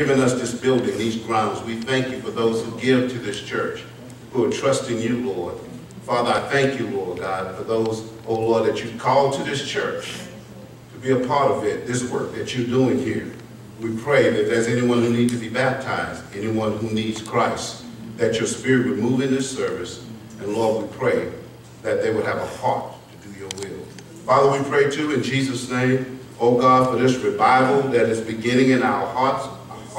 given us this building, these grounds. We thank you for those who give to this church, who are trusting you, Lord. Father, I thank you, Lord God, for those, oh Lord, that you've called to this church to be a part of it, this work that you're doing here. We pray that there's anyone who needs to be baptized, anyone who needs Christ, that your spirit would move in this service. And Lord, we pray that they would have a heart to do your will. Father, we pray too in Jesus' name, oh God, for this revival that is beginning in our hearts,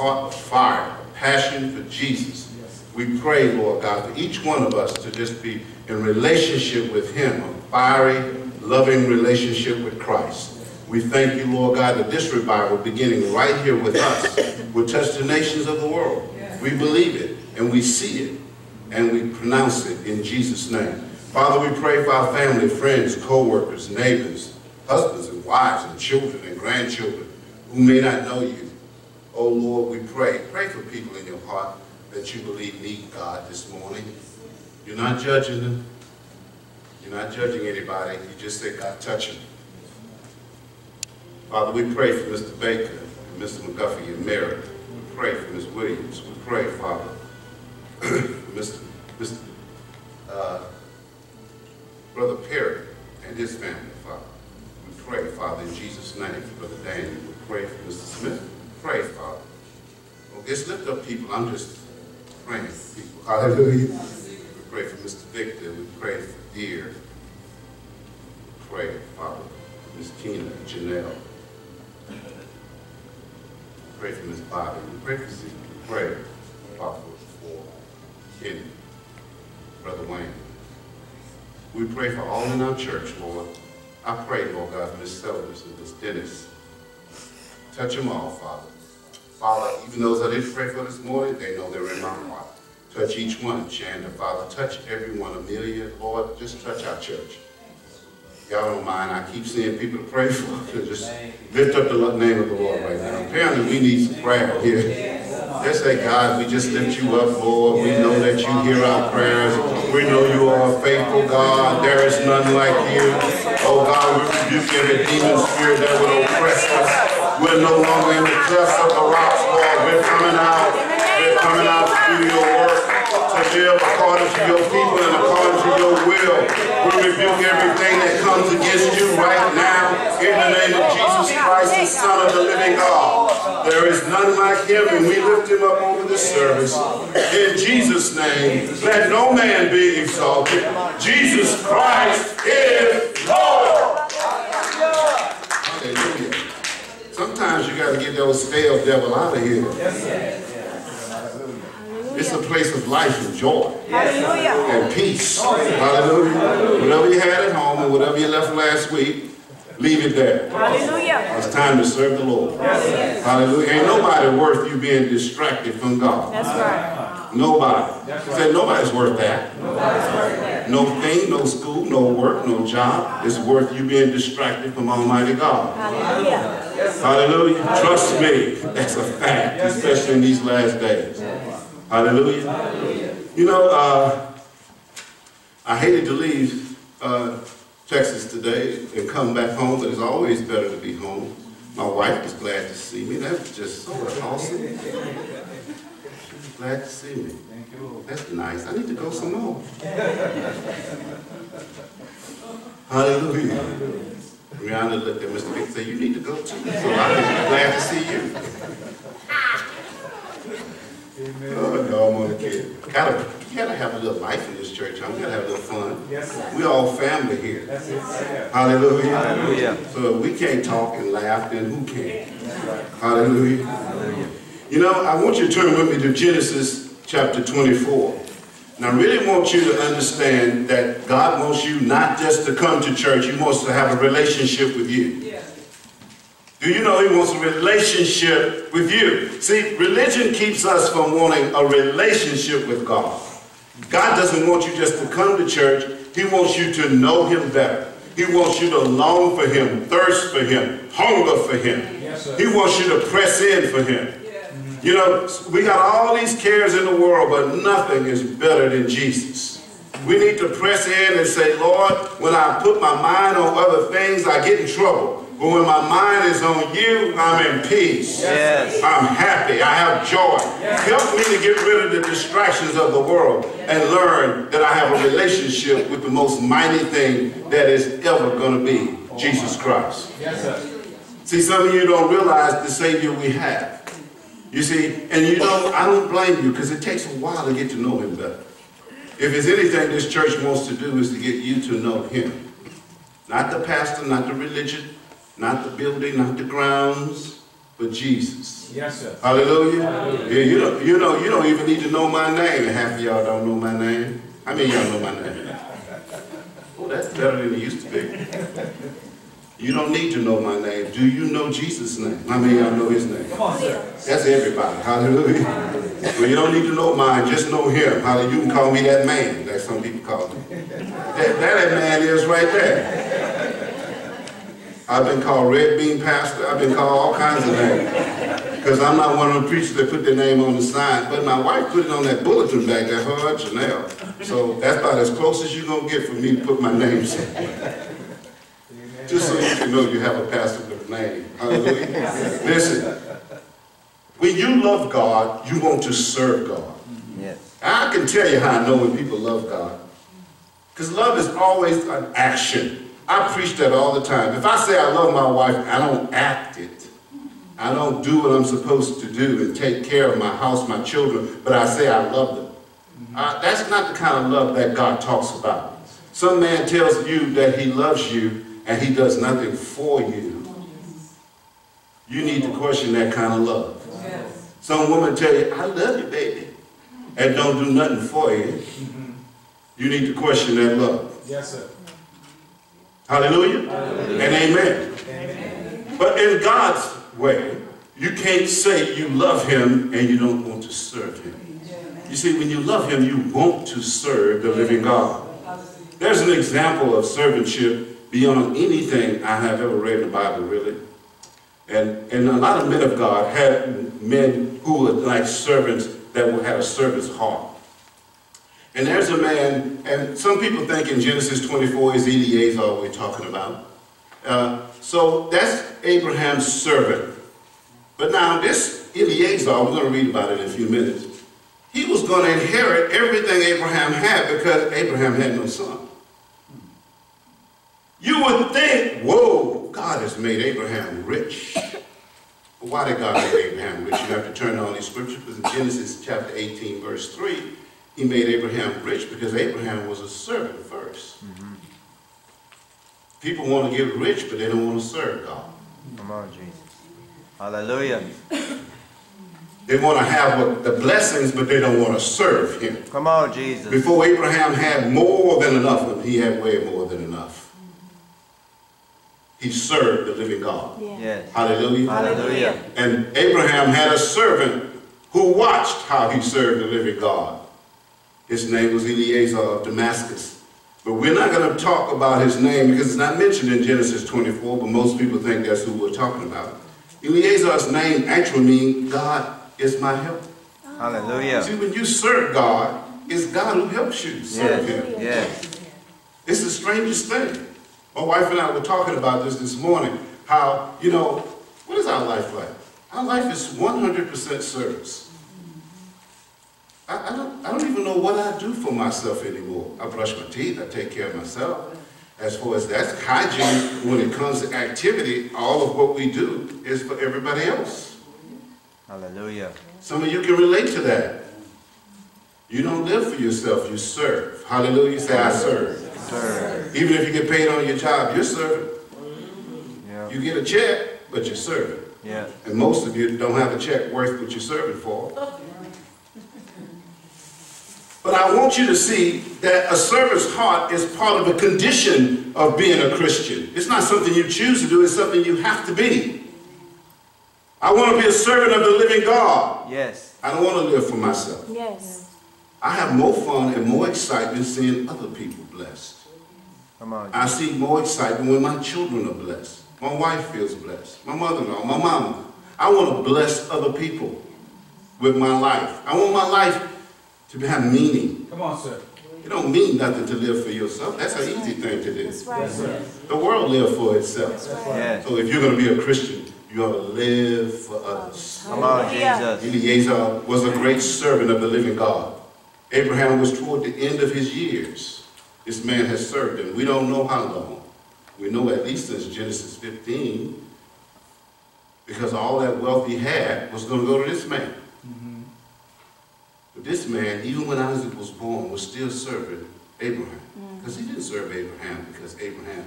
heart of fire, passion for Jesus. We pray, Lord God, for each one of us to just be in relationship with him, a fiery, loving relationship with Christ. We thank you, Lord God, that this revival beginning right here with us will touch the nations of the world. We believe it and we see it and we pronounce it in Jesus' name. Father, we pray for our family, friends, co-workers, neighbors, husbands and wives and children and grandchildren who may not know you. Oh Lord, we pray. Pray for people in your heart that you believe need God this morning. You're not judging them. You're not judging anybody. You just say, God, touch them. Father, we pray for Mr. Baker, and Mr. McGuffey, and Mary. We pray for Ms. Williams. We pray, Father, Mr. Mr. Uh, Brother Perry and his family, Father. We pray, Father, in Jesus' name for Brother Daniel. We pray for Mr. Smith. Pray, Father. Just lift up people. I'm just praying for people. Hallelujah. We pray for Mr. Victor. We pray for Dear. We pray, Father, for Ms. Tina Janelle pray for Miss Bobby. We pray for Zeke. We pray, Father, for Kenny, Brother Wayne. We pray for all in our church, Lord. I pray, Lord God, for Miss Sellers and Miss Dennis. Touch them all, Father. Father, even those I didn't pray for this morning, they know they're in my heart. Touch each one, Shanda, Father. Touch everyone, Amelia, Lord. Just touch our church. Y'all don't mind, I keep seeing people to pray for. Just lift up the name of the Lord right now. Apparently, we need some prayer here. Just say, God, we just lift you up, Lord. We know that you hear our prayers. We know you are a faithful God. There is none like you. Oh, God, we rebuke every demon spirit that would oppress us. We're no longer in clefts of the rocks, Lord. We're coming out. We're coming out to do your work, to live according to your people and according to your will. We rebuke everything that comes against you right now in the name of Jesus Christ, the Son of the living God. There is none like him, and we lift him up over this service. In Jesus' name, let no man be exalted. Jesus Christ is Lord. Hallelujah. Sometimes you got to get those stale devil out of here. Yes, It's a place of life and joy. Hallelujah. And peace. Oh, Hallelujah. Whatever you had at home and whatever you left last week, leave it there. Hallelujah. It's time to serve the Lord. Yes. Hallelujah. Ain't nobody worth you being distracted from God. That's right. Nobody. He said nobody's worth that. Nobody's worth that. No thing, no school, no work, no job. It's worth you being distracted from Almighty God. Hallelujah. Hallelujah. Trust me. That's a fact, especially in these last days. Hallelujah. You know, uh, I hated to leave uh, Texas today and come back home, but it's always better to be home. My wife was glad to see me. That was just so awesome. She was glad to see me. Thank you. That's nice. I need to go some more. Hallelujah. Rihanna looked at Mr. Vick and said, you need to go too. So I was glad to see you. Oh, no, I'm on a kid. Gotta, you gotta have a little life in this church, huh? We gotta have a little fun. Yes, We all family here. That's it. Hallelujah. Hallelujah. So if we can't talk and laugh, then who can? Hallelujah. Hallelujah. You know, I want you to turn with me to Genesis chapter 24. And I really want you to understand that God wants you not just to come to church, He wants to have a relationship with you. Do you know He wants a relationship with you? See, religion keeps us from wanting a relationship with God. God doesn't want you just to come to church. He wants you to know Him better. He wants you to long for Him, thirst for Him, hunger for Him. Yes, sir. He wants you to press in for Him. You know, we got all these cares in the world, but nothing is better than Jesus. We need to press in and say, Lord, when I put my mind on other things, I get in trouble. But when my mind is on you, I'm in peace. Yes. I'm happy. I have joy. Help me to get rid of the distractions of the world and learn that I have a relationship with the most mighty thing that is ever going to be Jesus Christ. Yes, sir. See, some of you don't realize the Savior we have. You see, and you don't, I don't blame you because it takes a while to get to know Him better. If it's anything this church wants to do is to get you to know Him. Not the pastor, not the religion, not the building, not the grounds, but Jesus. Yes, sir. Hallelujah. Yeah, you don't, you know, you don't even need to know my name. Half of y'all don't know my name. I mean, y'all know my name? Oh, that's better than it used to be. You don't need to know my name. Do you know Jesus' name? How many of y'all know his name? Come on, sir. That's everybody. Hallelujah. Well, you don't need to know mine. Just know him. Hallelujah. You can call me that man. Like some people call me. That, that, man is right there. I've been called Red Bean Pastor. I've been called all kinds of names. Because I'm not one of the preachers that put their name on the sign. But my wife put it on that bulletin back there, her and Chanel. So that's about as close as you're going to get for me to put my name somewhere. Just so you can know you have a pastor with a name. Hallelujah. Listen, when you love God, you want to serve God. Yes. I can tell you how I know when people love God. Because love is always an action. I preach that all the time. If I say I love my wife, I don't act it. I don't do what I'm supposed to do and take care of my house, my children, but I say I love them. Uh, that's not the kind of love that God talks about. Some man tells you that he loves you and he does nothing for you. You need to question that kind of love. Some woman tell you, I love you, baby, and don't do nothing for you. Mm-hmm. You need to question that love. Yes, sir. Hallelujah. And amen. But in God's way, you can't say you love him and you don't want to serve him. You see, when you love him, you want to serve the living God. There's an example of servantship beyond anything I have ever read in the Bible, really. And, and a lot of men of God had men who were like servants that had a servant's heart. And there's a man, and some people think in Genesis 24 is Eliezer we're talking about. Uh, so that's Abraham's servant. But now this Eliezer, we're going to read about it in a few minutes. He was going to inherit everything Abraham had because Abraham had no son. You would think, whoa, God has made Abraham rich. Why did God make Abraham rich? You have to turn to all these scriptures because in Genesis chapter 18, verse 3, he made Abraham rich because Abraham was a servant 1st mm-hmm. People want to get rich, but they don't want to serve God. Come on, Jesus. Hallelujah. They want to have the blessings, but they don't want to serve him. Come on, Jesus. Before Abraham had more than enough, he had way more than enough. He served the living God. Yes. Hallelujah. Hallelujah. And Abraham had a servant who watched how he served the living God. His name was Eliezer of Damascus. But we're not going to talk about his name because it's not mentioned in Genesis 24, but most people think that's who we're talking about. Eliezer's name actually means God is my help. Hallelujah. See, when you serve God, it's God who helps you serve Yes. him. Yes. It's the strangest thing. My wife and I were talking about this this morning. How, you know, what is our life like? Our life is 100% service. I, I, don't, I don't even know what I do for myself anymore. I brush my teeth, I take care of myself. As far as that's hygiene, when it comes to activity, all of what we do is for everybody else. Hallelujah. Some of you can relate to that. You don't live for yourself, you serve. Hallelujah, say I serve. Sir. Even if you get paid on your job, you're serving. Yeah. You get a check, but you're serving. Yeah. And most of you don't have a check worth what you're serving for. But I want you to see that a servant's heart is part of a condition of being a Christian. It's not something you choose to do, it's something you have to be. I want to be a servant of the living God. Yes. I don't want to live for myself. Yes. I have more fun and more excitement seeing other people blessed. Come on. I see more excitement when my children are blessed. My wife feels blessed. My mother-in-law, my mama. I want to bless other people with my life. I want my life to have meaning. Come on, sir. It don't mean nothing to live for yourself. That's an easy thing to do. That's right. The world lives for itself. Yes. So if you're going to be a Christian, you ought to live for others. Come on, Jesus. Eleazar was a great servant of the living God. Abraham was toward the end of his years. This man has served him. We don't know how long. We know at least since Genesis 15, because all that wealth he had was going to go to this man. Mm-hmm. But this man, even when Isaac was born, was still serving Abraham. Mm. Because he didn't serve Abraham because Abraham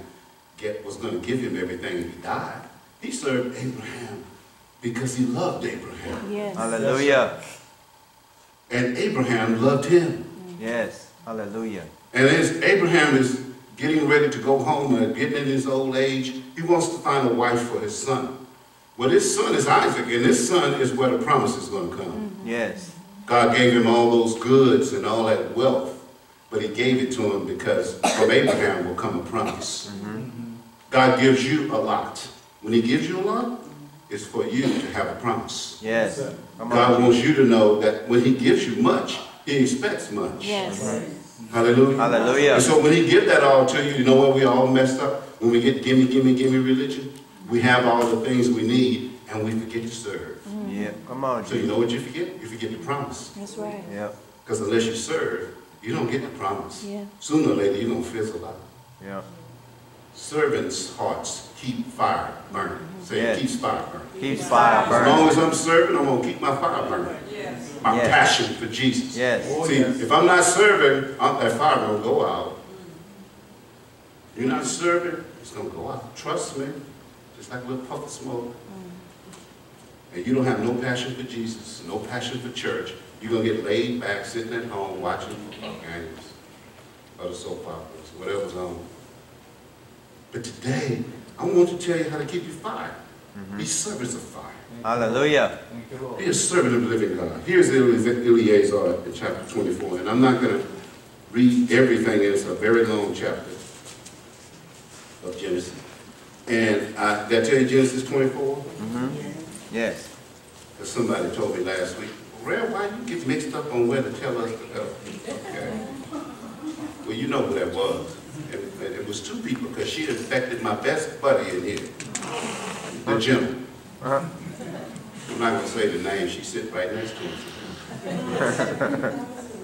get, was going to give him everything if he died. He served Abraham because he loved Abraham. Yes. Hallelujah. And Abraham loved him. Mm. Yes. Hallelujah. And as Abraham is getting ready to go home and getting in his old age, he wants to find a wife for his son. Well, his son is Isaac, and this son is where the promise is going to come. Mm-hmm. Yes. God gave him all those goods and all that wealth, but he gave it to him because from Abraham will come a promise. God gives you a lot. When he gives you a lot, it's for you to have a promise. Yes. God wants you to know that when he gives you much, he expects much. Yes. Hallelujah. Hallelujah. And so when he give that all to you, you know what? we all messed up? When we get gimme, gimme, gimme religion, we have all the things we need and we forget to serve. Mm-hmm. Yeah. Come on, So you know what you forget? You forget the promise. That's right. Yep. Because unless you serve, you don't get the promise. Yeah. Sooner or later, you're going to fizzle out. Yep. Servants' hearts keep fire burning. Mm-hmm. Say, Yes. it keeps fire burning. Keeps fire burning. As long as I'm serving, I'm going to keep my fire burning. My Yes. passion for Jesus. Yes. Oh, See, if I'm not serving, I'm, that fire will go out. You're not serving, it's gonna go out. Trust me, just like a little puff of smoke. Mm. And you don't have no passion for Jesus, no passion for church, you're gonna get laid back, sitting at home, watching football games, or the soap operas, whatever's on. But today, I want to tell you how to keep your fire. Mm-hmm. Be servants of fire. Hallelujah. Be a servant of the living God. Here's Eleazar in chapter 24, and I'm not going to read everything, it's a very long chapter of Genesis. And I, did I tell you Genesis 24? Yes. Because somebody told me last week, Ray, why you get mixed up on where to tell us to go? Okay. Well, you know who that was. And and it was two people, because she infected my best buddy in here, the gentleman. Uh-huh. I'm not gonna say the name, she sit right next to him.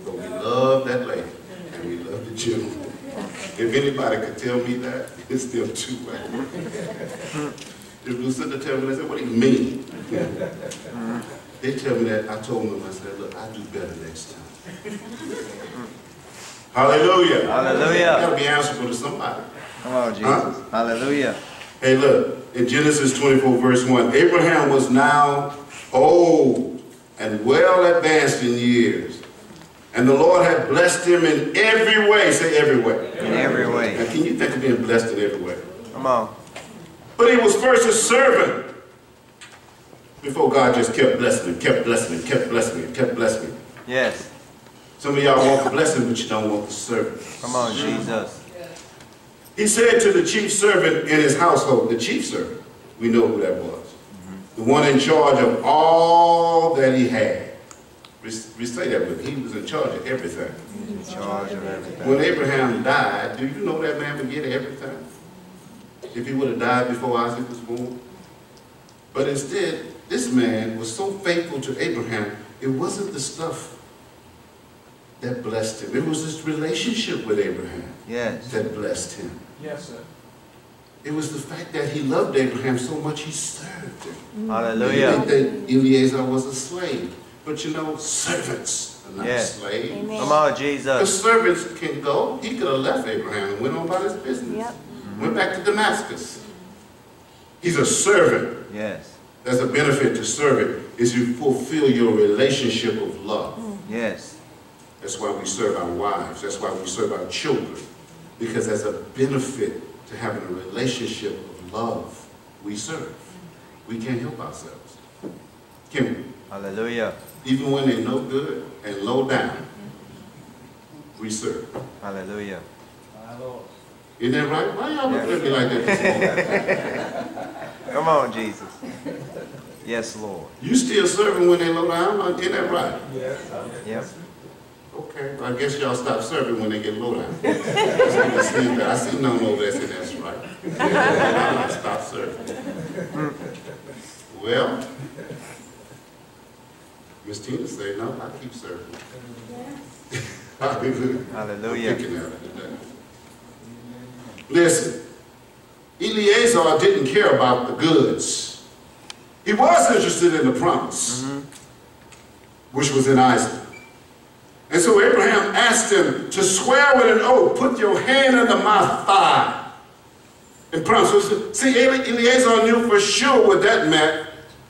But we love that lady, and we love the gentleman. If anybody could tell me that, it's still too bad. If Lucinda tell me, they said, what do you mean? They tell me that, I told them, I said, look, I'll do better next time. Hallelujah. Hallelujah. Gotta be answerable to somebody. Come on, Huh? Jesus. Hallelujah. Hey, look, in Genesis 24, verse 1, Abraham was now old and well advanced in years. And the Lord had blessed him in every way. Say every way. In every way. Now, can you think of being blessed in every way? Come on. But he was first a servant before God just kept blessing him, kept blessing him, kept blessing him, kept blessing him. Yes. Some of y'all want the blessing, but you don't want the servant. Come on, Jesus. He said to the chief servant in his household, the chief servant, we know who that was, the one in charge of all that he had. We, we say that with him. He was in charge of everything. He's in charge of everything. When Abraham died, do you know that man would get everything? If he would have died before Isaac was born? But instead, this man was so faithful to Abraham, it wasn't the stuff that blessed him. It was his relationship with Abraham Yes. that blessed him. Yes, sir. It was the fact that he loved Abraham so much he served him. You Hallelujah. think that Eliezer was a slave, but you know, servants are not Yes. slaves. Amen. Come on, The servants can go. He could have left Abraham and went on about his business. Yep. Went back to Damascus. He's a servant. Yes. There's a benefit to serving is you fulfill your relationship of love. Mm. Yes. That's why we serve our wives. That's why we serve our children. Because as a benefit to having a relationship of love, we serve. We can't help ourselves. Can we? Hallelujah. Even when they're no good and low down, we serve. Hallelujah. My Isn't that right? Why y'all looking at me like that? Come on, Jesus. Yes, Lord. You still serving when they low down? Isn't that right? Yes. Yep. Okay, well, I guess y'all stop serving when they get low down. I see that. I see none over there say that's right. Yeah, Stop serving. Well, Miss Tina said, no, I keep serving. Hallelujah. Hallelujah. It today. Listen, Eleazar didn't care about the goods. He was interested in the promise, mm-hmm. which was in Isaac. And so Abraham asked him to swear with an oath, put your hand under my thigh. And promise. See, Eleazar knew for sure what that meant.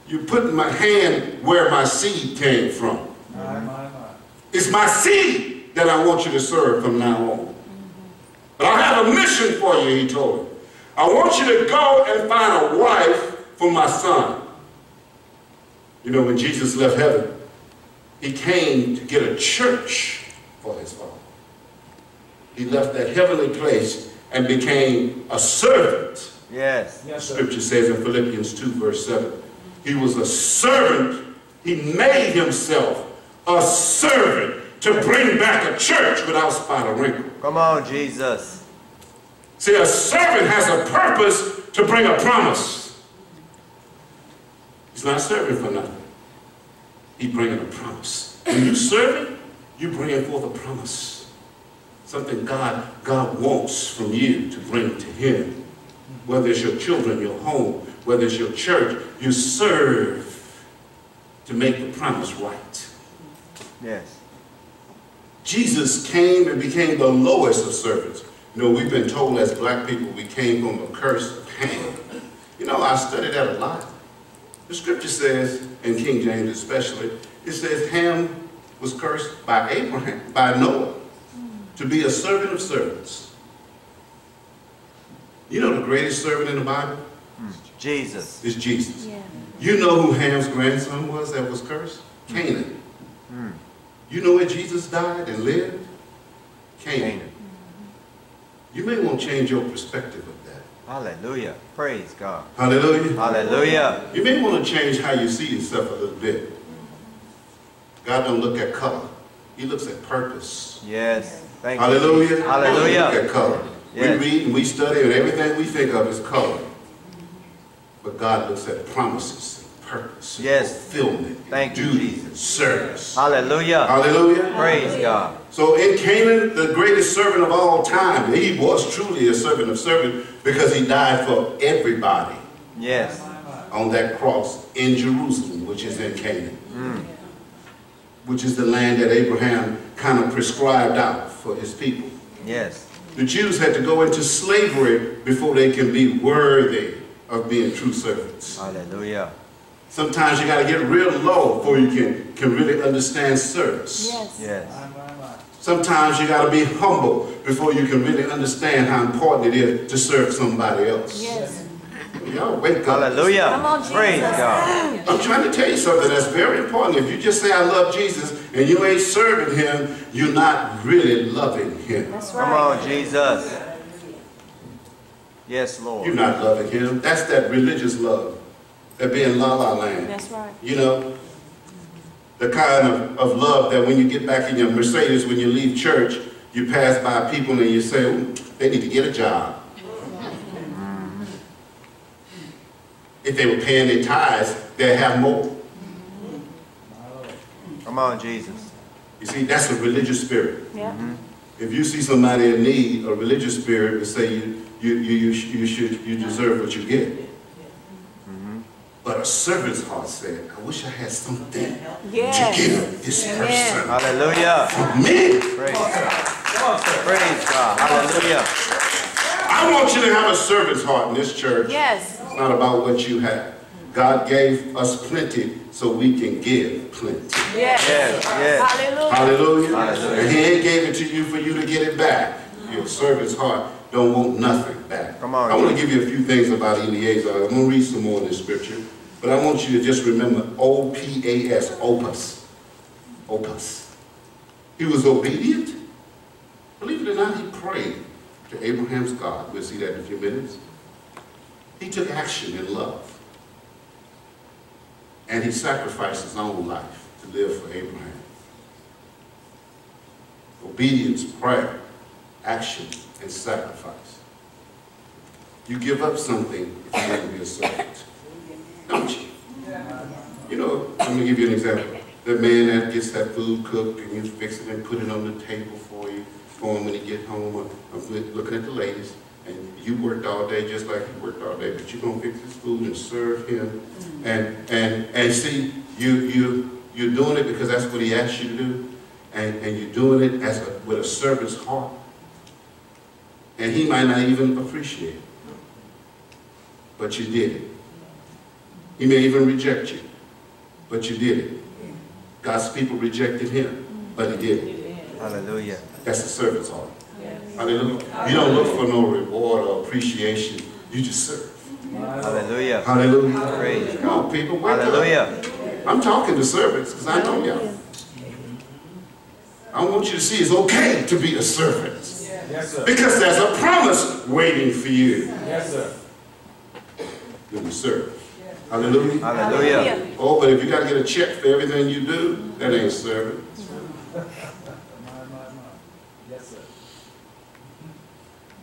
You put my hand where my seed came from. My, my, my. It's my seed that I want you to serve from now on. But I have a mission for you, he told him. I want you to go and find a wife for my son. You know, when Jesus left heaven, he came to get a church for his father. He left that heavenly place and became a servant. Yes. Yes, sir. Scripture says in Philippians 2, verse 7, he was a servant. He made himself a servant to bring back a church without spot or wrinkle. Come on, Jesus. See, a servant has a purpose to bring a promise. He's not serving for nothing. He's bringing a promise. When you serving, you bringing forth a promise. Something God, God wants from you to bring to him. Whether it's your children, your home, whether it's your church, you serve to make the promise right. Yes. Jesus came and became the lowest of servants. You know, we've been told as black people we came from a curse of Ham. You know, I studied that a lot. The scripture says, in King James especially, it says Ham was cursed by Abraham, by Noah, to be a servant of servants. You know the greatest servant in the Bible hmm. Jesus. is Jesus. Yeah. You know who Ham's grandson was that was cursed? Hmm. Canaan. Mm. You know where Jesus died and lived? Canaan. Canaan. Hmm. You may want to change your perspective of that. Hallelujah. Praise God. Hallelujah. Hallelujah. You may want to change how you see yourself a little bit. God don't look at color. He looks at purpose. Yes. Thank. Hallelujah. He Hallelujah. don't look at color. Yes. We read and we study and everything we think of is color. But God looks at promises and purpose. and Yes. Fulfillment. Thank you, duty, Jesus. Service. Hallelujah. Hallelujah. Praise God. So in Canaan, the greatest servant of all time, he was truly a servant of servants because he died for everybody Yes. on that cross in Jerusalem, which is in Canaan, mm. Which is the land that Abraham kind of prescribed out for his people. Yes. The Jews had to go into slavery before they can be worthy of being true servants. Hallelujah. Sometimes you got to get real low before you can, can really understand service. Yes. Yes. Sometimes you got to be humble before you can really understand how important it is to serve somebody else. Yes. Y'all wake up. Hallelujah. Come on, Jesus. Praise God. I'm trying to tell you something that's very important. If you just say I love Jesus and you ain't serving him, you're not really loving him. That's Come on, Jesus. Yes, Lord. You're not loving him. That's that religious love. That being la la land. That's right. You know, the kind of, of love that when you get back in your Mercedes, when you leave church, you pass by people and you say, "Ooh, they need to get a job. If they were paying their tithes, they'd have more. My Lord. Come on, Jesus. You see, that's a religious spirit. Yeah. Mm-hmm. If you see somebody in need, a religious spirit will say you, you, you, you, sh- you should, you deserve what you get. Mm-hmm. But a servant's heart said, I wish I had something to give this Amen. person Hallelujah. for me. Praise God. Come on. Praise God. Hallelujah. I want you to have a servant's heart in this church. Yes. It's not about what you have. God gave us plenty so we can give plenty. Yes. Yes. Yes. Hallelujah. Hallelujah. Hallelujah. And he ain't gave it to you for you to get it back. Your servant's heart don't want nothing back. Come on. I want to give you a few things about Eliezer. I'm going to read some more in this scripture. But I want you to just remember O-P-A-S, opus. Opus. He was obedient. Believe it or not, he prayed to Abraham's God. We'll see that in a few minutes. He took action in love. And he sacrificed his own life to live for Abraham. obedience, prayer, action, and sacrifice. You give up something if you want to be a servant, don't you? You know, I'm gonna give you an example. The man that gets that food cooked and you fix it and put it on the table for you, for him when he get home, or I'm looking at the ladies, and you worked all day just like you worked all day, but you're gonna fix his food and serve him. Mm-hmm. And, and, and see, you, you, you're doing it because that's what he asked you to do, and, and you're doing it as a, with a servant's heart. And he might not even appreciate it. But you did it. He may even reject you, but you did it. God's people rejected him, but he did it. Hallelujah. That's the servant's heart. Hallelujah. You don't look for no reward or appreciation. You just serve. Hallelujah. Hallelujah. Praise Come on, people. Wake up. Hallelujah. I'm talking to servants because I know y'all. I want you to see it's okay to be a servant Yes, sir. because there's a promise waiting for you Yes, sir. when you serve. Hallelujah. Hallelujah. Oh, but if you got to get a check for everything you do, that ain't serving. My, my, my. Yes, sir.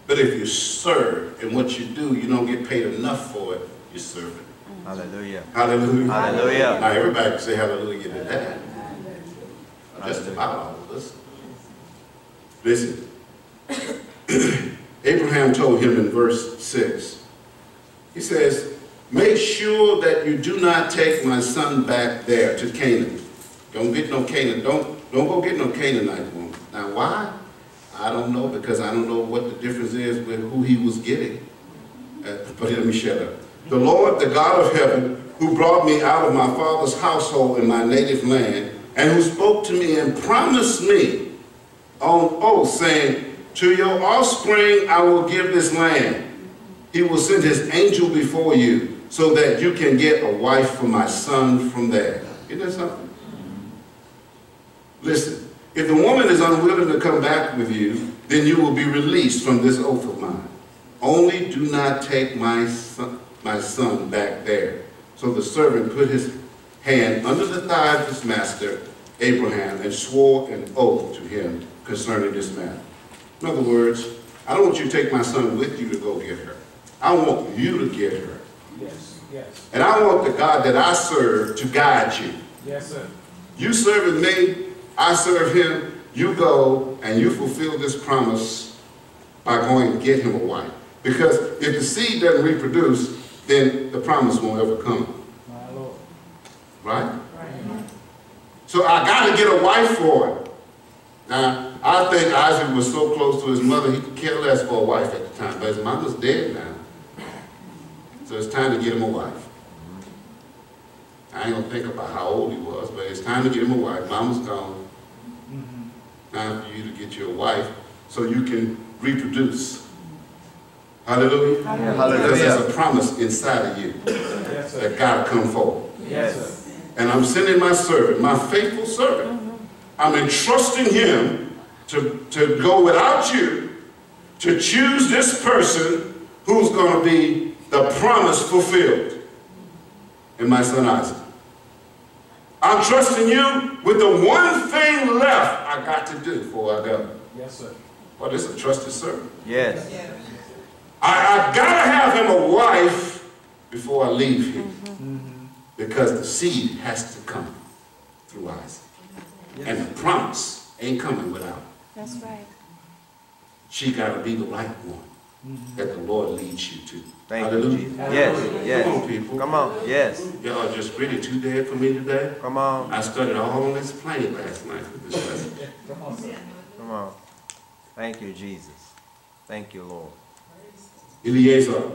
But if you serve and what you do, you don't get paid enough for it, you're serving. Hallelujah. Hallelujah. Hallelujah. Now, everybody can say hallelujah to that. Just Hallelujah. about all of us. Listen. Abraham told him in verse 6, he says, Make sure that you do not take my son back there to Canaan. Don't get no Canaan. Don't, don't go get no Canaanite woman. Now, why? I don't know because I don't know what the difference is with who he was getting. Uh, but let me shut up. The Lord, the God of heaven, who brought me out of my father's household in my native land, and who spoke to me and promised me on oath, saying, To your offspring I will give this land. He will send his angel before you, so that you can get a wife for my son from there. Isn't that something? Listen, if the woman is unwilling to come back with you, then you will be released from this oath of mine. Only do not take my son, my son back there. So the servant put his hand under the thigh of his master, Abraham, and swore an oath to him concerning this matter. In other words, I don't want you to take my son with you to go get her. I want you to get her. Yes, yes. And I want the God that I serve to guide you. Yes, sir. You serving me, I serve him. You go and you fulfill this promise by going and get him a wife. Because if the seed doesn't reproduce, then the promise won't ever come. Right? So I got to get a wife for it. Now, I think Isaac was so close to his mother, he could care less for a wife at the time. But his mother's dead now. So it's time to get him a wife. I ain't gonna think about how old he was, but it's time to get him a wife. Mama's gone. Time for you to get your wife so you can reproduce. Hallelujah. Hallelujah! Because there's a promise inside of you Yes, that gotta come forward. Yes, sir. And I'm sending my servant, my faithful servant. Mm-hmm. I'm entrusting him to, to go without you to choose this person who's going to be the promise fulfilled in my son Isaac. I'm trusting you with the one thing left I got to do before I go. Yes, sir. Well, this is a trusted servant. Yes. I, I gotta have him a wife before I leave here. Mm-hmm. Because the seed has to come through Isaac. And the promise ain't coming without. That's right. She gotta be the right one mm-hmm. that the Lord leads you to. Thank you, Hallelujah. Jesus. Yes. Come on, people. Come on. Yes. Y'all just really too dead for me today. Come on. I studied all on this plane last night for this lesson. Come on, sir. Come on. Thank you, Jesus. Thank you, Lord. Eliezer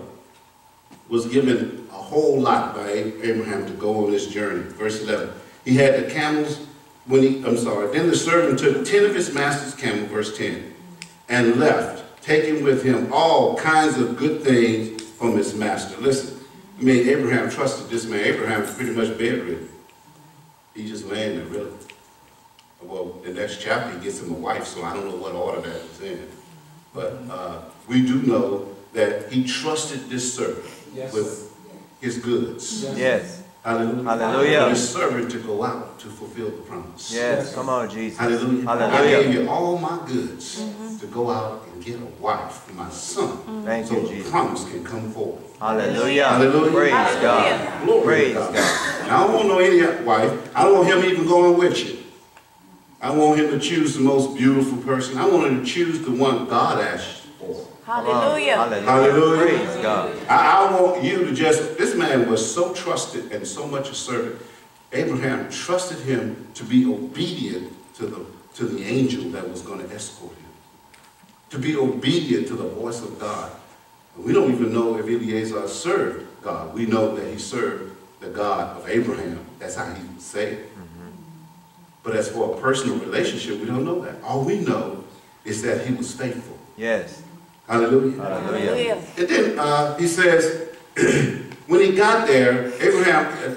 was given a whole lot by Abraham to go on this journey. Verse 11. He had the camels when he, I'm sorry, then the servant took 10 of his master's camels, verse 10, and left, taking with him all kinds of good things from his master. Listen, I mean, Abraham trusted this man. Abraham's pretty much bedridden. He just laying there, really. Well, the next chapter, he gets him a wife, so I don't know what order that was in. But uh, we do know that he trusted this servant Yes, with his goods. Yes. Yes. Hallelujah. Hallelujah. For his servant to go out to fulfill the promise. Yes, come on, Jesus. Hallelujah. Hallelujah. I gave you all my goods mm-hmm. to go out and get a wife for my son. Mm-hmm. Thank so you, the promise can come forward. Hallelujah. Hallelujah. Praise Hallelujah. God. Glory Praise God. God. And I don't want no any wife. I don't want him even going with you. I want him to choose the most beautiful person. I want him to choose the one God asked for. Come on. Hallelujah. Hallelujah. Hallelujah. Praise God. I, I want you to just, this man was so trusted and so much a servant. Abraham trusted him to be obedient to the, to the angel that was going to escort him. To be obedient to the voice of God. We don't even know if Eliezer served God. We know that he served the God of Abraham. That's how he was saved. Mm-hmm. But as for a personal relationship, we don't know that. All we know is that he was faithful. Yes. Hallelujah. Hallelujah. Hallelujah. And then uh, he says, when he got there, Abraham uh,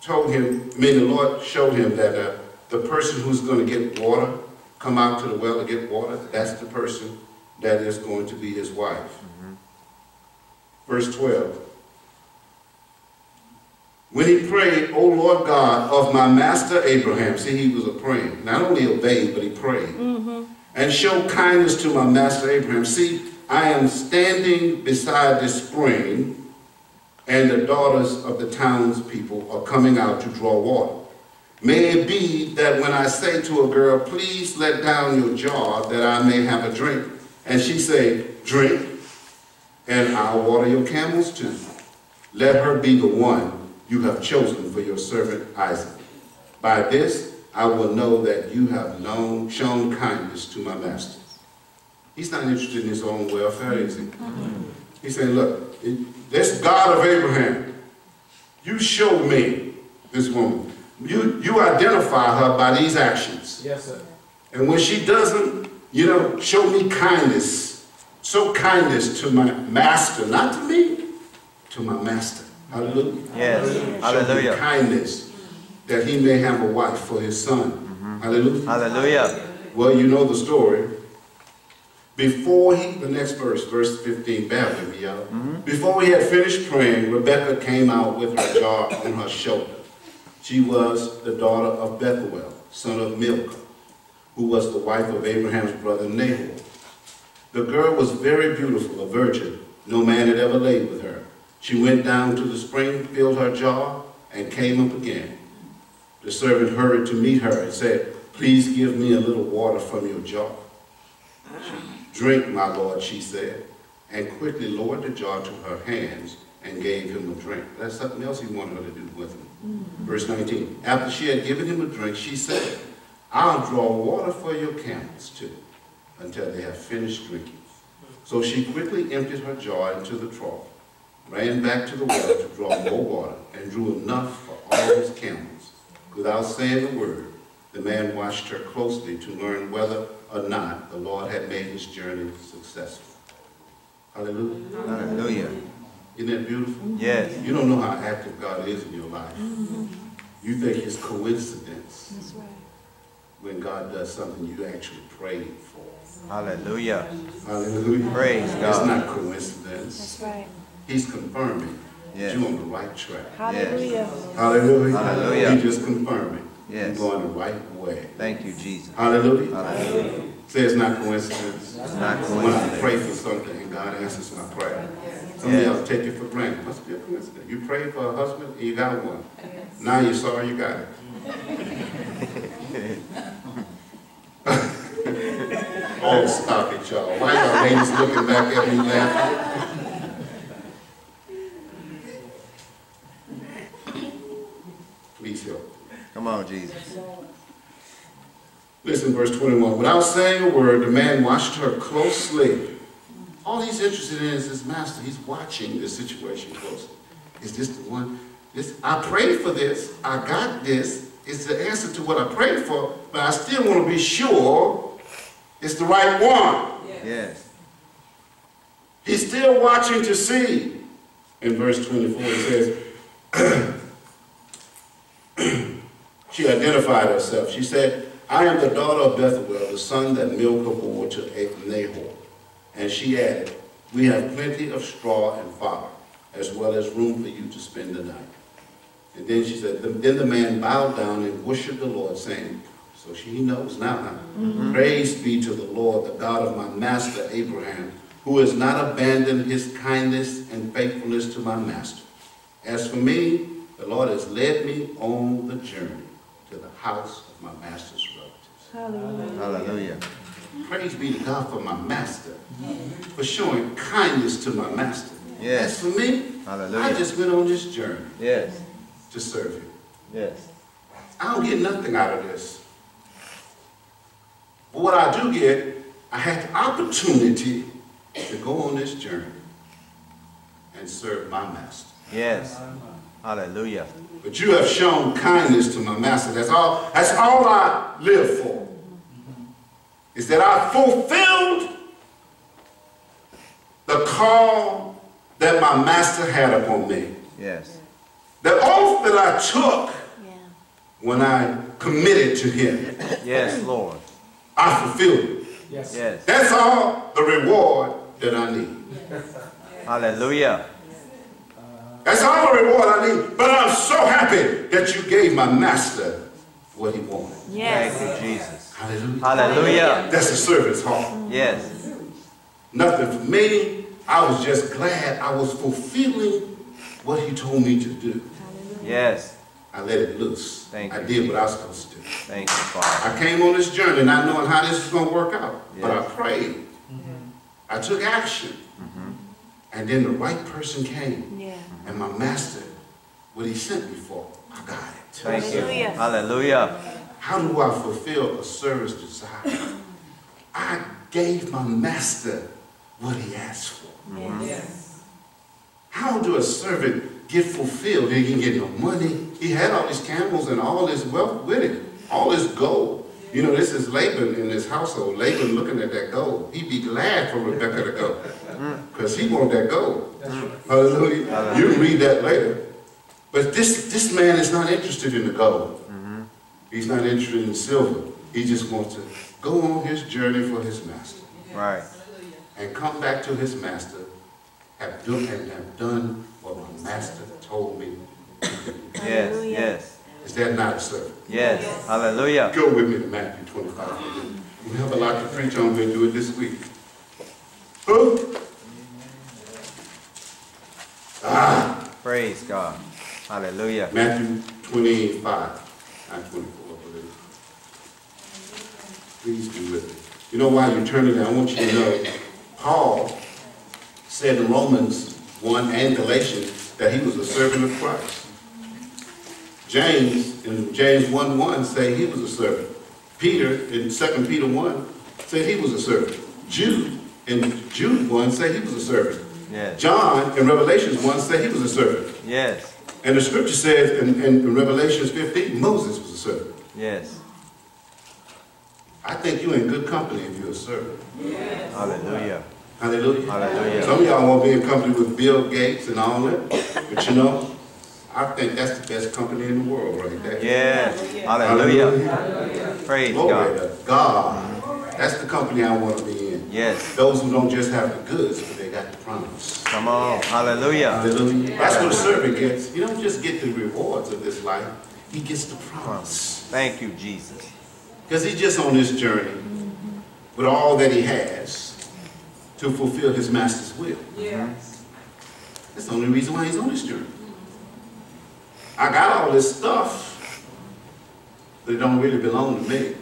told him, I mean, the Lord showed him that uh, the person who's going to get water, come out to the well to get water, that's the person that is going to be his wife. Verse 12. When he prayed, O Lord God of my master Abraham, see, he was a praying. Not only obeyed, but he prayed. And show kindness to my master Abraham. See, I am standing beside the spring, and the daughters of the townspeople are coming out to draw water. May it be that when I say to a girl, please let down your jar that I may have a drink, and she say, drink, and I'll water your camels too. Let her be the one you have chosen for your servant Isaac. By this I will know that you have known, shown kindness to my master. He's not interested in his own welfare, is he? He's saying, look, this God of Abraham, you show me this woman. You, you identify her by these actions. Yes, sir. And when she doesn't, you know, show me kindness, show kindness to my master, not to me, to my master. Hallelujah. Yes. Show me Hallelujah. kindness that he may have a wife for his son. Mm-hmm. Hallelujah. Hallelujah. Well, you know the story. Before he, the next verse, verse 15, bear with me, y'all. Before he had finished praying, Rebecca came out with her jar on her shoulder. She was the daughter of Bethuel, son of Milcah, who was the wife of Abraham's brother Nahor. The girl was very beautiful, a virgin. No man had ever laid with her. She went down to the spring, filled her jar, and came up again. The servant hurried to meet her and said, Please give me a little water from your jar. Drink, my lord, she said, and quickly lowered the jar to her hands and gave him a drink. That's something else he wanted her to do with him. Mm. Verse 19. After she had given him a drink, she said, I'll draw water for your camels too, until they have finished drinking. So she quickly emptied her jar into the trough, ran back to the well to draw more water, and drew enough for all his camels. Without saying a word, the man watched her closely to learn whether or not the Lord had made his journey successful. Hallelujah. Hallelujah. Isn't that beautiful? Yes. You don't know how active God is in your life. You think it's coincidence That's right. when God does something you actually prayed for. Hallelujah. Hallelujah. Praise God. It's not coincidence. That's right. He's confirming that Yes. you're on the right track. Hallelujah. Hallelujah. Hallelujah. He's just confirming Yes. you're going the right way. Thank you, Jesus. Hallelujah. Hallelujah. Say it's not coincidence. It's not When I pray for something and God answers my prayer. Some of Yes. y'all take it for granted. Must be a coincidence. You prayed for a husband and you got one. Now you're sorry you got it. oh, stop it, y'all. Why y'all ladies looking back at me laughing? Please help. Come on, Jesus. Listen, verse 21. Without saying a word, the man watched her closely. All he's interested in is his master. He's watching the situation closely. Is this the one? This I prayed for this. I got this. It's the answer to what I prayed for, but I still want to be sure it's the right one. Yes. He's still watching to see. In verse 24, it says, she identified herself. She said, I am the daughter of Bethuel, the son that Milcah bore to Nahor. And she added, We have plenty of straw and fire, as well as room for you to spend the night. And then she said, then the man bowed down and worshiped the Lord, saying, so she knows now, huh? Mm-hmm. Praise be to the Lord, the God of my master Abraham, who has not abandoned his kindness and faithfulness to my master. As for me, the Lord has led me on the journey house of my master's relatives. Hallelujah. Hallelujah. Praise be to God for my master, for showing kindness to my master. Yes. As for me, I Hallelujah. just went on this journey Yes. to serve you. Yes. I don't get nothing out of this. But what I do get, I had the opportunity to go on this journey and serve my master. Yes. My, my. Hallelujah. But you have shown kindness to my master. That's all, that's all I live for. Is that I fulfilled the call that my master had upon me. Yes. The oath that I took Yeah. when I committed to him, Yes, Lord. I fulfilled it. Yes. Yes. That's all the reward that I need. Hallelujah. That's all the reward I need. But I'm so happy that you gave my master what he wanted. Thank Yes. you, Jesus. Hallelujah. Hallelujah. That's a servant's heart. Yes. Nothing for me. I was just glad I was fulfilling what he told me to do. Yes. I let it loose. Thank I you. did what I was supposed to do. Thank you, Father. I came on this journey not knowing how this was going to work out. But I Yes. prayed. Mm-hmm. I took action. Mm-hmm. And then the right person came. Yeah. And my master, what he sent me for, I got it. Thank you. Hallelujah. Hallelujah. How do I fulfill a servant's desire? I gave my master what he asked for. Mm-hmm. Yes. How do a servant get fulfilled? He didn't get no money. He had all these camels and all this wealth with him, all this gold. You know, this is Laban in his household. Laban looking at that gold. He'd be glad for Rebecca to go mm. because he wanted that gold. That's right. Hallelujah. You read that later. But this, this man is not interested in the gold. Mm-hmm. He's not interested in silver. He just wants to go on his journey for his master Right. and come back to his master, have done and have done what my master told me. Yes. Hallelujah. Yes. Is that not a servant? Yes. Hallelujah. Go with me to Matthew 25. We have a lot to preach on. We'll do it this week. Who? Ah, Praise God. Hallelujah. Matthew 25, not 24, I believe. Please be with me. You know why you're turning there? I want you to know, Paul said in Romans 1 and Galatians that he was a servant of Christ. James, in James 1 1, say he was a servant. Peter, in 2 Peter 1, said he was a servant. Jude, in Jude 1, said he was a servant. Yes. John, in Revelations 1, said he was a servant. Yes. And the scripture says in, in Revelations 15, Moses was a servant. Yes. I think you're in good company if you're a servant. Yes. Hallelujah. Hallelujah. Hallelujah. Some of y'all won't be in company with Bill Gates and all that. But you know, I think that's the best company in the world right there. Yes. Hallelujah. Praise Glory God. to God. That's the company I want to be in. Yes. Those who don't just have the goods, but they got the promise. Come on. Hallelujah. Hallelujah. That's what a servant gets. You don't just get the rewards of this life. He gets the promise. Thank you, Jesus. Because he's just on this journey with all that he has to fulfill his master's will. Yes. That's the only reason why he's on this journey. I got all this stuff, that don't really belong to me.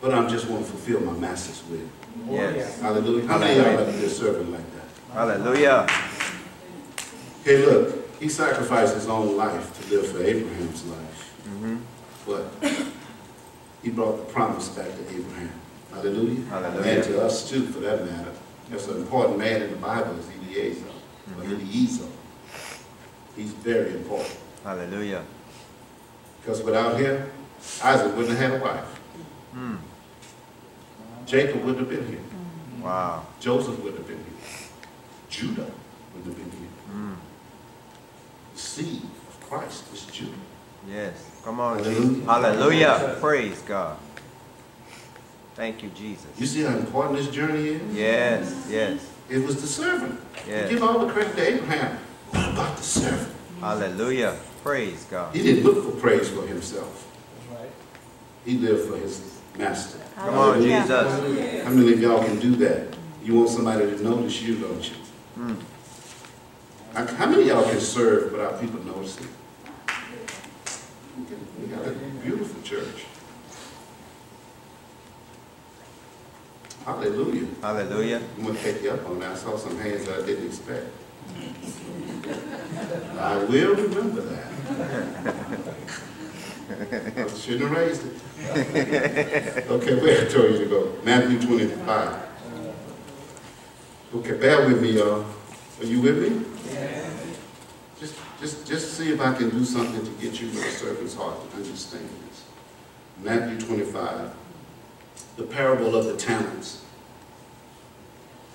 But I'm just want to fulfill my master's will. Yes. Hallelujah. How many of y'all like to be a servant like that? Hallelujah. Hey, look, he sacrificed his own life to live for Abraham's life. But he brought the promise back to Abraham. Hallelujah. Hallelujah. And to us too, for that matter. That's an important man in the Bible is Eliezer, or Eliezer. He's very important. Hallelujah. Because without him, Isaac wouldn't have had a wife. Hmm. Jacob wouldn't have been here. Wow. Joseph wouldn't have been here. Judah wouldn't have been here. Hmm. The seed of Christ is Judah. Yes. Come on, Hallelujah. Jesus. Hallelujah. Praise God. Thank you, Jesus. You see how important this journey is? Yes. Yes. It was the servant. Yes. Give all the credit to Abraham. What about the servant? Hallelujah. Praise God. He didn't look for praise for himself. That's right. He lived for his master. Come on, Jesus. How many of y'all can do that? You want somebody to notice you, don't you? Mm. How how many of y'all can serve without people noticing? We got a beautiful church. Hallelujah. Hallelujah. I'm gonna take you up on that. I saw some hands that I didn't expect. I will remember that. Shouldn't have raised it. Okay, where I told you to go? Matthew twenty-five. Okay, bear with me, y'all. Are you with me? Yeah. Just, just, just see if I can do something to get you with a servant's heart to understand this. Matthew twenty-five, the parable of the talents.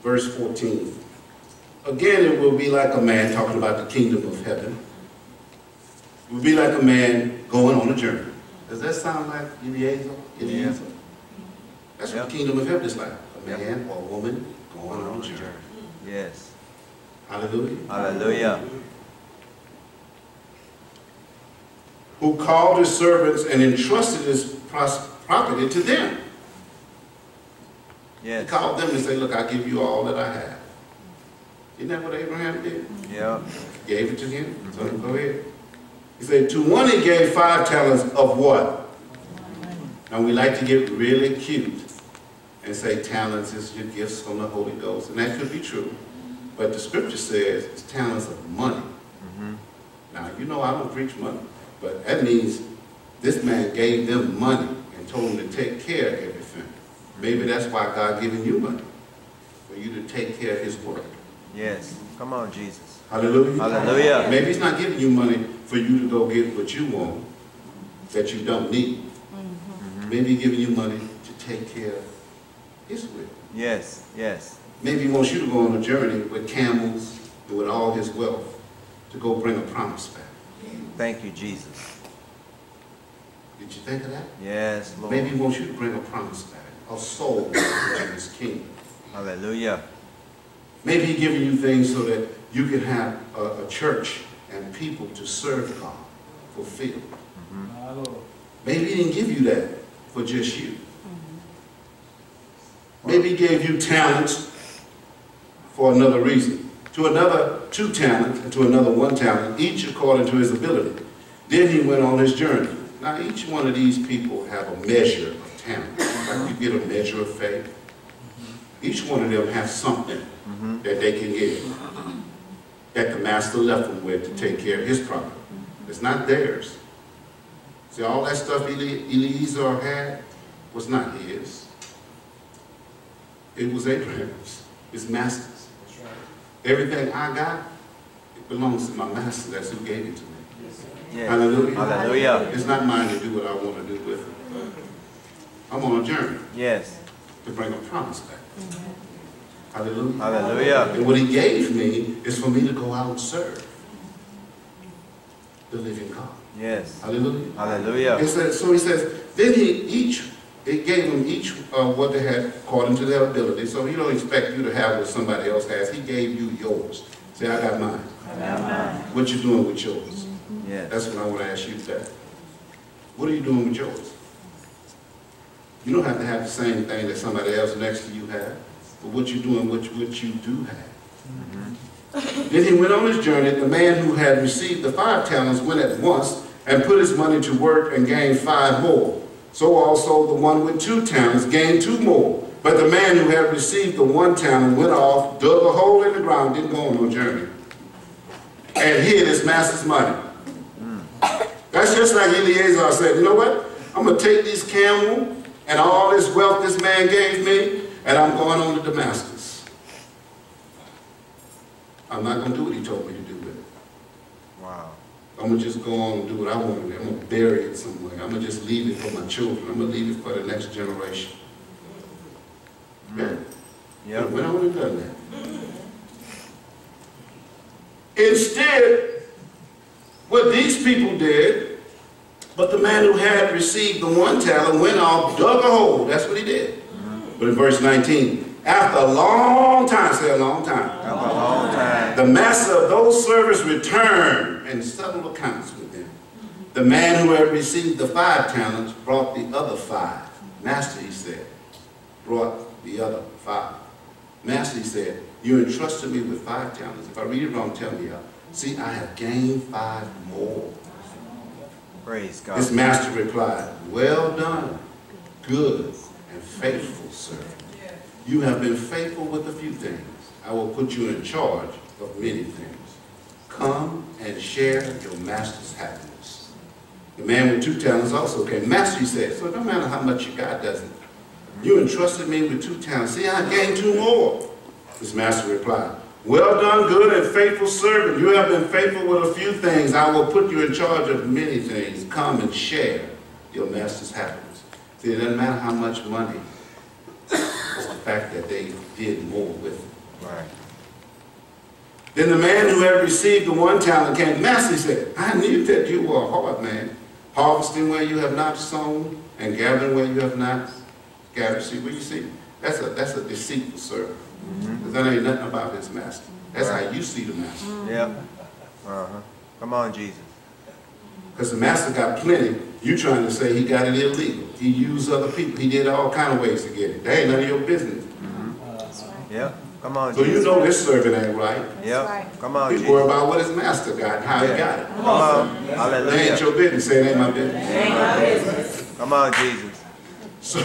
Verse fourteen. Again, it will be like a man talking about the kingdom of heaven. Will be like a man going on a journey. Does that sound like Eliezer? Eliezer? That's what Yep. the kingdom of heaven is like. A Yep. man or a woman going on a journey. Yes. Hallelujah. Hallelujah. Who called his servants and entrusted his property to them. He called them and said, look, I give you all that I have. Isn't that what Abraham did? Yeah. Gave it to him. So go ahead. He said, to one he gave five talents of what? And we like to get really cute and say talents is your gifts from the Holy Ghost. And that could be true. But the scripture says it's talents of money. Mhm. Now, you know I don't preach money, but that means this man gave them money and told them to take care of everything. Maybe that's why God giving you money, for you to take care of his work. Yes. Come on, Jesus. Hallelujah. Hallelujah. Maybe he's not giving you money for you to go get what you want that you don't need. Mm-hmm. Maybe giving you money to take care of his will. Yes. Yes. Maybe he wants you to go on a journey with camels and with all his wealth to go bring a promise back. Thank you, Jesus. Did you think of that? Yes, Lord. Maybe he wants you to bring a promise back, a soul to his kingdom. Hallelujah. Maybe he's giving you things so that you can have a, a church and people to serve God, fulfill. My Lord. Maybe he didn't give you that for just you. Mm-hmm. Maybe he gave you talents for another reason. To another, two talents, and to another, one talent, each according to his ability. Then he went on his journey. Now, each one of these people have a measure of talent. Like you get a measure of faith. Each one of them has something Mhm. that they can give. That the master left them with to take care of his property. Mm-hmm. It's not theirs. See, all that stuff Eli- Eliezer had was not his. It was Abraham's, his master's. That's right. Everything I got, it belongs to my master. That's who gave it to me. Yes. Hallelujah. Hallelujah. It's not mine to do what I want to do with it. Mm-hmm. I'm on a journey Yes. to bring a promise back. Mm-hmm. Hallelujah. Hallelujah. And what he gave me is for me to go out and serve the living God. Yes. Hallelujah. Hallelujah. It says, so he says, then he each, it gave them each uh, what they had according to their ability. So he don't expect you to have what somebody else has. He gave you yours. Say, I got mine. I got mine. What you doing with yours? Yes. That's what I want to ask you today. What are you doing with yours? You don't have to have the same thing that somebody else next to you has, but what you doing, what, what you do have. Then he went on his journey. The man who had received the five talents went at once and put his money to work and gained five more. So also the one with two talents gained two more. But the man who had received the one talent went off, dug a hole in the ground, didn't go on no journey, and hid his master's money. That's just like Eliezer said, you know what? I'm going to take this camel and all this wealth this man gave me, and I'm going on to Damascus. I'm not going to do what he told me to do with it. Wow. I'm going to just go on and do what I want to do. I'm going to bury it somewhere. I'm going to just leave it for my children. I'm going to leave it for the next generation. Mm-hmm. Yeah. Yep. When I would have done that. Instead, what these people did, but the man who had received the one talent went off, dug a hole. That's what he did. But in verse 19, After a long time, say a long time, After a long time. the master of those servants returned and settled accounts with them. The man who had received the five talents brought the other five. Master, he said, brought the other five. Master, he said, you entrusted me with five talents. If I read it wrong, tell me. uh, See, I have gained five more. Praise God. His master replied, Well done, good faithful servant. You have been faithful with a few things. I will put you in charge of many things. Come and share your master's happiness. The man with two talents also came. Master, he said, so no matter how much you got, does it? You entrusted me with two talents. See, I gained two more. His master replied, Well done, good and faithful servant. You have been faithful with a few things. I will put you in charge of many things. Come and share your master's happiness. See, it doesn't matter how much money. It's the fact that they did more with it. Right. Then the man who had received the one talent came. Master he said, I knew that you were a hard man, harvesting where you have not sown and gathering where you have not gathered. See, what you see? That's a that's a deceitful servant. Because that ain't nothing about his master. That's how you see the master. Yep. Uh-huh. Come on, Jesus. Because the master got plenty. You trying to say he got it illegal. He used other people. He did all kind of ways to get it. That ain't none of your business. Mm-hmm. Yep. Come on, So you know this servant ain't right. Yep. Come on, He worry about what his master got and how he got it. Come on. That ain't your business. Say it ain't my business. Come on, Jesus. So,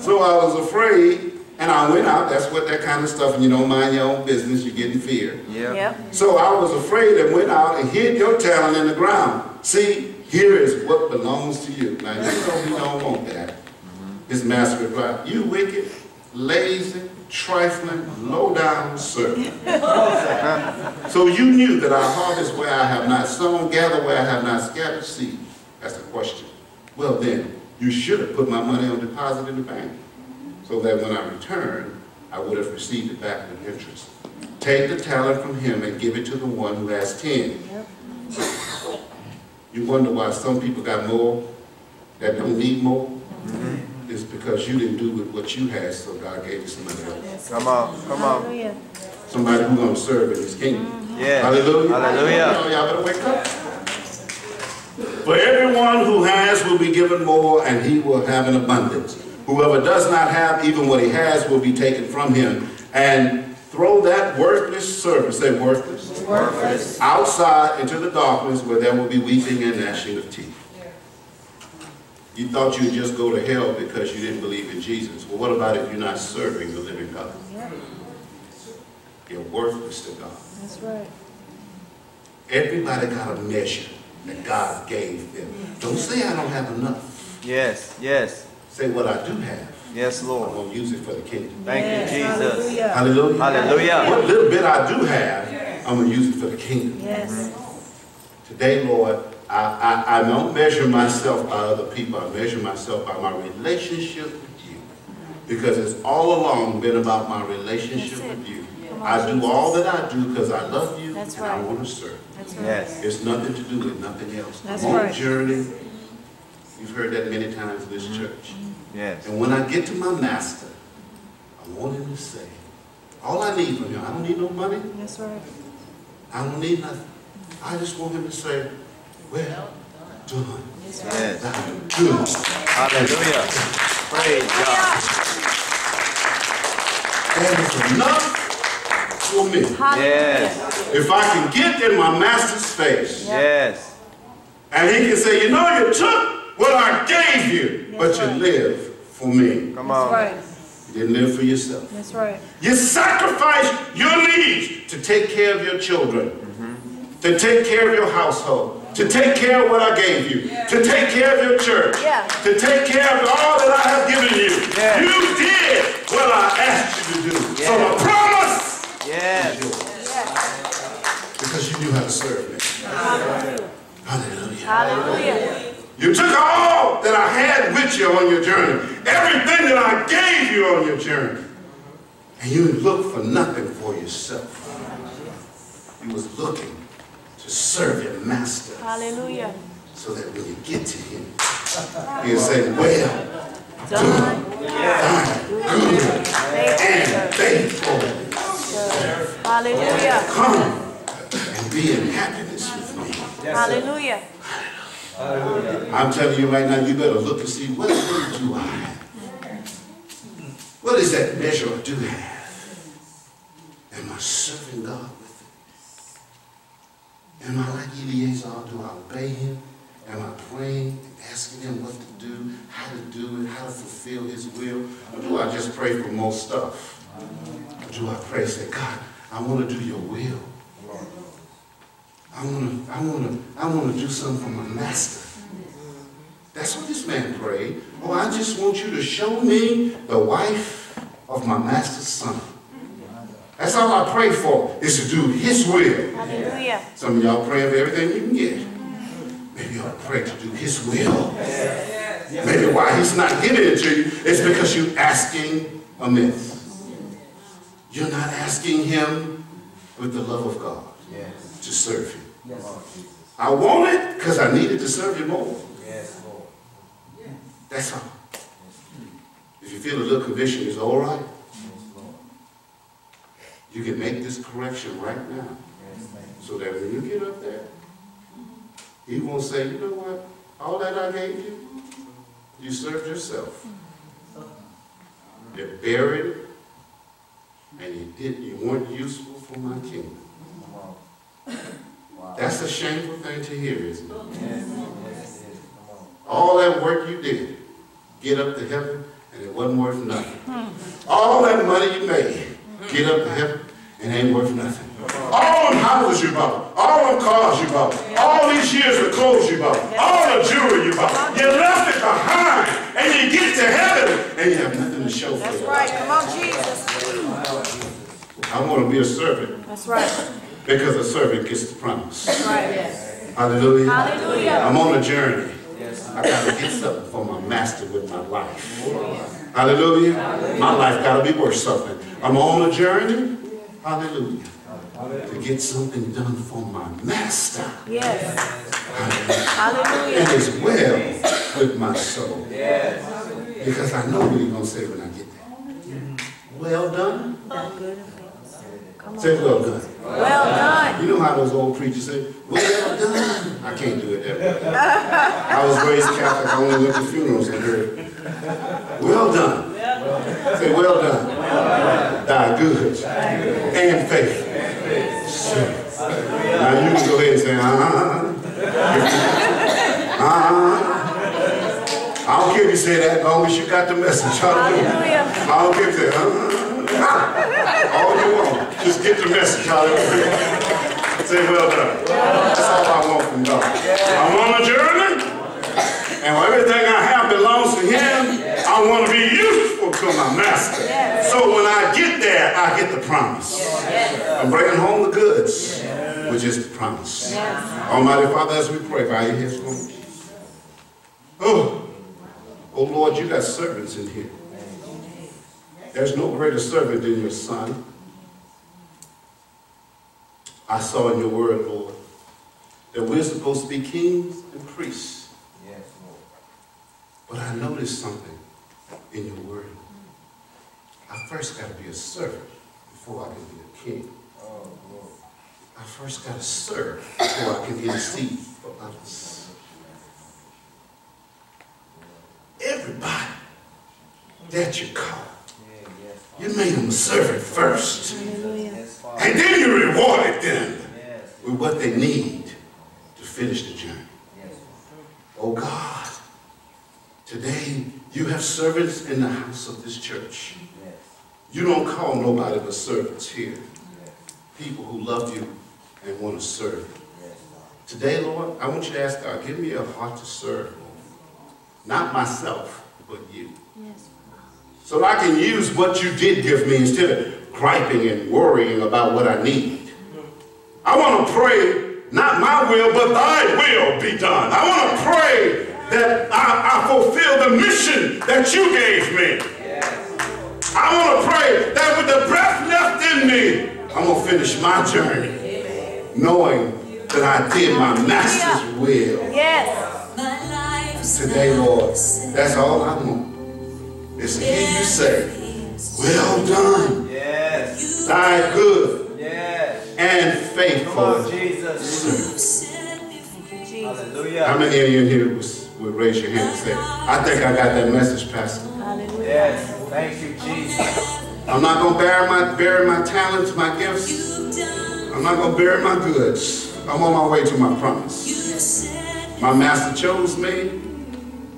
so I was afraid, and I went out. That's what that kind of stuff, and you don't mind your own business, you get in fear. Yep. Yep. So I was afraid and went out and hid your talent in the ground. See, here is what belongs to you. Now, you know he don't want that. Mm-hmm. His master replied, you wicked, lazy, trifling, low-down servant. so you knew that I harvest where I have not sown, gather where I have not scattered seed. That's the question. Well then, you should have put my money on deposit in the bank, so that when I return, I would have received it back with interest. Take the talent from him and give it to the one who has ten. You wonder why some people got more that don't need more? Mm-hmm. It's because you didn't do with what you had, so God gave you somebody else. Come on. Come on. Hallelujah. Somebody who's gonna serve in his kingdom. Yeah. Hallelujah. Hallelujah. Y'all better wake up. For everyone who has will be given more, and he will have an abundance. Whoever does not have, even what he has, will be taken from him. And throw that worthless servant, say worthless, Worthless. outside into the darkness where there will be weeping and gnashing of teeth. You thought you'd just go to hell because you didn't believe in Jesus. Well, what about if you're not serving the living God? You're worthless to God. That's right. Everybody got a measure that God gave them. Don't say I don't have enough. Yes. Yes. Say what I do have. Yes, Lord. I'm Lord. going to use it for the kingdom. Thank Yes. you, Jesus. Hallelujah. Hallelujah. Hallelujah. What little bit I do have, I'm going to use it for the kingdom. Yes. Today, Lord, I, I, I don't measure myself by other people. I measure myself by my relationship with you. Because it's all along been about my relationship with you. I do all that I do because I love you That's and I want to serve. That's right. Yes. It's nothing to do with nothing else. That's I'm on a right. journey. You've heard that many times in this church. Yes. And when I get to my master, I want him to say, all I need from him, I don't need no money. That's right. I don't need nothing. I just want him to say, well done. That's right. Yes. Thou good. Hallelujah. Praise God. That is enough for me. Yes. If I can get in my master's face Yes. and he can say, you know, you took what I gave you, but you right. live for me. Come That's on. right. You didn't live for yourself. That's right. You sacrificed your needs to take care of your children, mm-hmm. to take care of your household, to take care of what I gave you, to take care of your church, Yeah. to take care of all that I have given you. Yeah. You did what I asked you to do. So Yeah. the promise Yes. is yours Yes. because you knew how to serve me. Hallelujah. Hallelujah. Hallelujah. You took all that I had with you on your journey, everything that I gave you on your journey, and you looked for nothing for yourself. You was looking to serve your master Hallelujah. so that when you get to him, he'll say, well, Done. fine, good, Faithful. Hallelujah. Come and be in happiness with me. Hallelujah. I'm telling you right now, you better look and see what, what do I have? What is that measure I do have? Am I serving God with it? Am I like Eliezer? Do I obey him? Am I praying and asking him what to do, how to do it, how to fulfill his will? Or do I just pray for more stuff? Or do I pray, say, God, I want to do your will. I want to, I want to, I want to do something for my master. That's what this man prayed. Oh, I just want you to show me the wife of my master's son. That's all I pray for, is to do his will. Hallelujah. Some of y'all pray for everything you can get. Maybe y'all pray to do his will. Maybe why he's not giving it to you is because you're asking amiss. You're not asking him with the love of God to serve him. Come on, oh, Jesus. I want it because I needed to serve you more. Yes, Lord. Yes. That's all. If you feel a little conviction is all right, Yes, Lord. you can make this correction right now. Yes. So that when you get up there, he won't say, you know what, all that I gave you, you served yourself. You buried it, and you did, you weren't useful for my kingdom. Come on. Wow. That's a shameful thing to hear, isn't it? Yes, yes, it is. Come on. All that work you did, get up to heaven, and it wasn't worth nothing. All that money you made, get up to heaven, and ain't worth nothing. All them houses you bought, all them cars you bought, all these years of clothes you bought, all the jewelry you bought, you left it behind, and you get to heaven, and you have nothing to show for it. That's right. Come on, Jesus. I want to be a servant, That's right. Because a servant gets the promise. That's right. Hallelujah. Hallelujah. I'm on a journey. Yes. I gotta get something for my master with my life. Hallelujah. My life gotta be worth something. I'm on a journey. Hallelujah. To get something done for my master. Yes. Hallelujah. And Hallelujah. it's well with my soul. Yes. Because I know what he's gonna say when I get there. Well done. Good. Say well done. Well done. You know how those old preachers say, well done. I can't do it that way. I was raised Catholic, I only went to funerals and heard, well done. Say, well done. Thy good and servant." Now you can go ahead and say, uh-huh. Uh-huh. I don't care if you say that, as long as you got the message. Hallelujah. I don't care if you say, uh-huh. All you want, just get the message. Hallelujah. Say, well done. That's all I want from God. I'm on a journey, and everything I have belongs to Him. I want to be useful to my Master. So when I get there, I get the promise. I'm bringing home the goods, which is the promise. Almighty Father, as we pray, bow your me. Oh, oh Lord, you got servants in here. There's no greater servant than your son. I saw in your word, Lord, that we're supposed to be kings and priests. Yes, Lord. But I noticed something in your word. I first got to be a servant before I can be a king. Oh, Lord. I first got to serve before I can intercede for others. Everybody that you call, Yeah, yes, Father. You made them a servant first. And then you rewarded them with what they need to finish the journey. Oh God, today you have servants in the house of this church. You don't call nobody but servants here. People who love you and want to serve Today, Lord, I want you to ask God, give me a heart to serve, Lord. Not myself, but you. Yes. So I can use what you did give me instead of griping and worrying about what I need. I want to pray, not my will, but thy will be done. I want to pray that I, I fulfill the mission that you gave me. I want to pray that with the breath left in me, I'm going to finish my journey knowing that I did my master's will. Yes. Today, Lord, that's all I want. Is to hear you say, well done, Yes. thy good Yes. made Come on, for Jesus. How Hallelujah. many of you in here was- would raise your hand and say, I think I got that message, Pastor? Hallelujah. Yes. Thank you, Jesus. I'm not gonna bury my, bury my talents, my gifts. I'm not gonna bury my goods. I'm on my way to my promise. My master chose me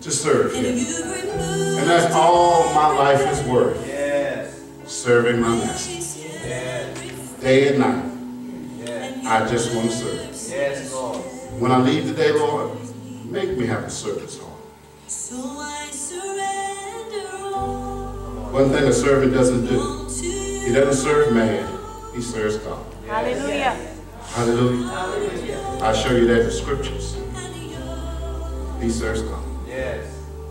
to serve him. And that's all my life is worth, Yes. serving my master. Yes. Day and night, Yes. I just want to serve. Yes, Lord. When I leave today, Lord, make me have a service heart. So I surrender all One thing a servant doesn't do, he doesn't serve man, he serves God. Hallelujah. Hallelujah. I show you that in the scriptures. He serves God. Yes.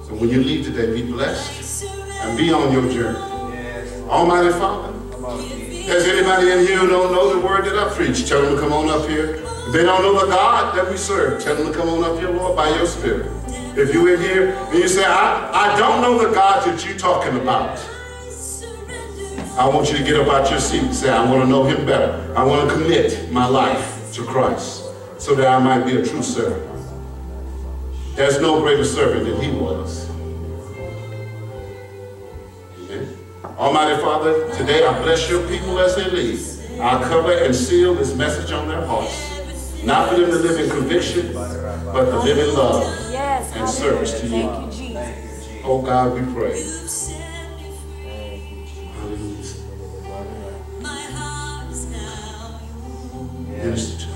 So when you leave today, be blessed and be on your journey. Yes. Almighty Father, Come on, Jesus. if there's anybody in here who don't know the word that I preach, tell them to come on up here. If they don't know the God that we serve, tell them to come on up here, Lord, by your spirit. If you in here and you say, I, I don't know the God that you're talking about, I want you to get up out your seat and say, I want to know him better. I want to commit my life to Christ so that I might be a true servant. There's no greater servant than he was. Amen. Almighty Father, today I bless your people as they leave. I cover and seal this message on their hearts. Not for them to live in conviction, but to live in love and service to you. Thank you, Jesus. Thank you, Jesus. Oh God, we pray. Hallelujah. My heart is now yours. Minister